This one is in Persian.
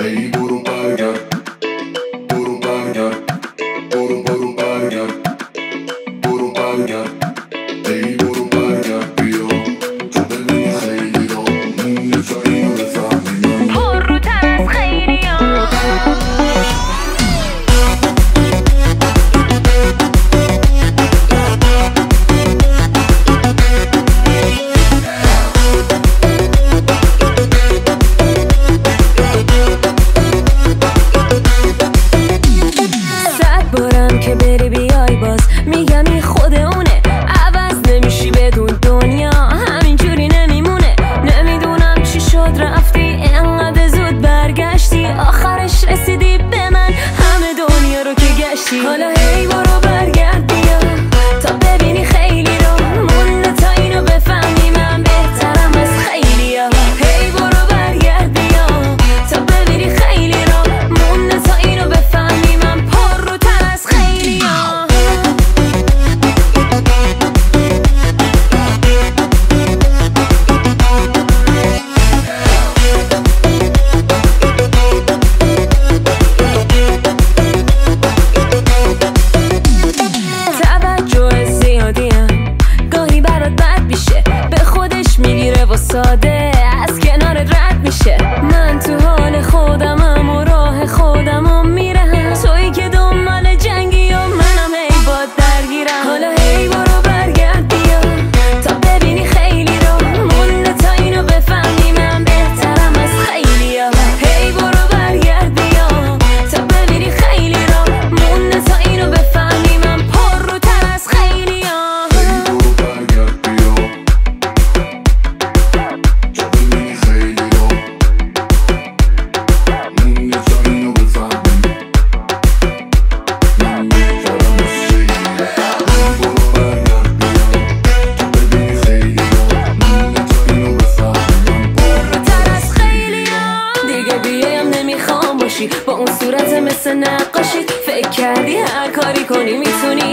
Hey, do. بری بیای باز. میگم این خود اونه. عوض نمیشی بدون دنیا. همینجوری نمیمونه. نمی‌دونم چی شد. رفتی انقدر زود برگشتی. آخرش رسیدی به من. همه دنیا رو که گشتی. حالا saw that باشی. با اون صورت مثل نقاشی فکر کردی هر کاری کنی می‌تونی.